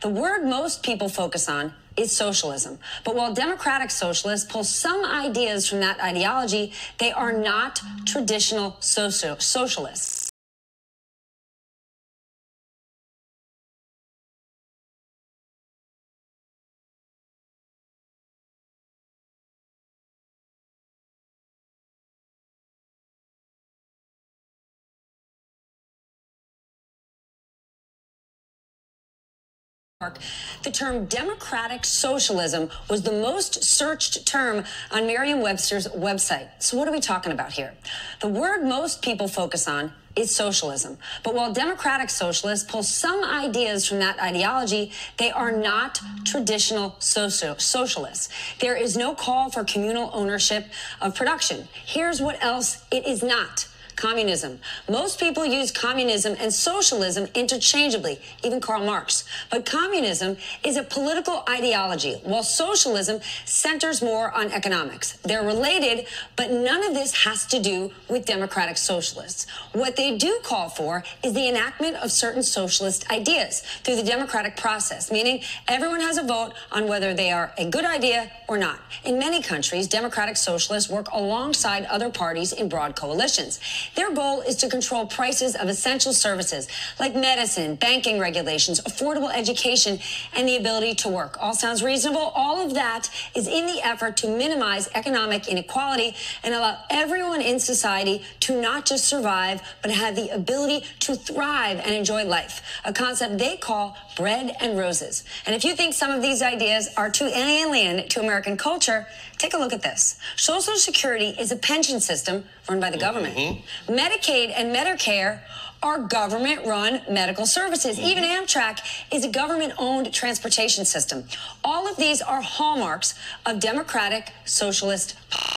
The word most people focus on is socialism. But while democratic socialists pull some ideas from that ideology, they are not traditional socio- socialists. The term democratic socialism was the most searched term on Merriam Webster's website. So, what are we talking about here? The word most people focus on is socialism. But while democratic socialists pull some ideas from that ideology, they are not traditional socio- socialists. There is no call for communal ownership of production. Here's what else it is not communism. Most people use communism and socialism interchangeably, even Karl Marx. But communism is a political ideology, while socialism centers more on economics. They're related, but none of this has to do with democratic socialists. What they do call for is the enactment of certain socialist ideas through the democratic process, meaning everyone has a vote on whether they are a good idea or not. In many countries, democratic socialists work alongside other parties in broad coalitions. Their goal is to control prices of essential services like medicine, banking regulations, affordable education, and the ability to work. All sounds reasonable. All of that is in the effort to minimize economic inequality and allow everyone in society to not just survive, but have the ability to thrive and enjoy life. A concept they call bread and roses. And if you think some of these ideas are too alien to American culture, take a look at this. Social Security is a pension system run by the government. Mm-hmm. Medicaid and Medicare are government run medical services. Mm-hmm. Even Amtrak is a government owned transportation system. All of these are hallmarks of democratic socialist.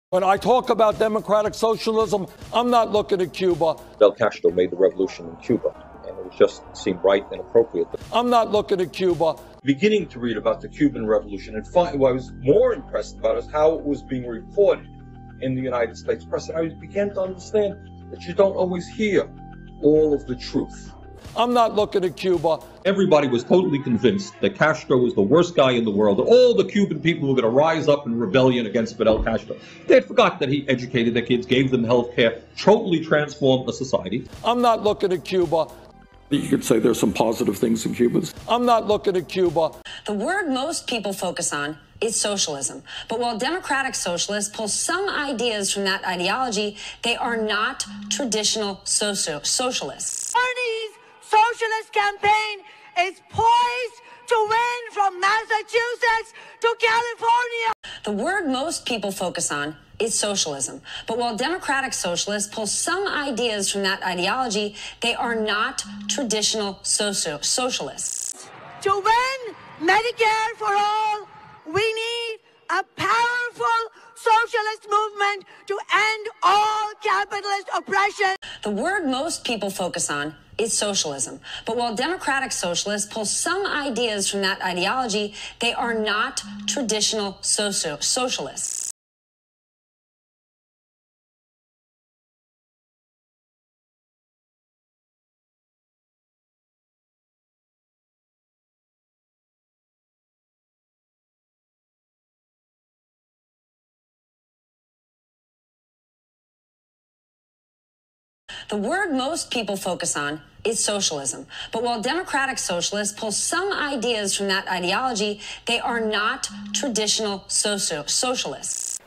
When I talk about democratic socialism, I'm not looking at Cuba. Fidel Castro made the revolution in Cuba, and it just seemed right and appropriate. I'm not looking at Cuba. Beginning to read about the Cuban Revolution, and what I was more impressed about is how it was being reported in the United States press. And I began to understand that you don't always hear all of the truth. I'm not looking at Cuba. Everybody was totally convinced that Castro was the worst guy in the world, that all the Cuban people were going to rise up in rebellion against Fidel Castro. They had forgot that he educated their kids, gave them health care, totally transformed the society. I'm not looking at Cuba. You could say there's some positive things in Cuba. I'm not looking at Cuba. The word most people focus on is socialism. But while democratic socialists pull some ideas from that ideology, they are not traditional socio- socialists. Bernie's socialist campaign is poised to win from Massachusetts to California. The word most people focus on is socialism. But while democratic socialists pull some ideas from that ideology, they are not traditional socio- socialists. To win Medicare for all, we need a powerful socialist movement to end all capitalist oppression. The word most people focus on is socialism. But while democratic socialists pull some ideas from that ideology, they are not traditional socialists. The word most people focus on is socialism. But while democratic socialists pull some ideas from that ideology, they are not traditional socio- socialists.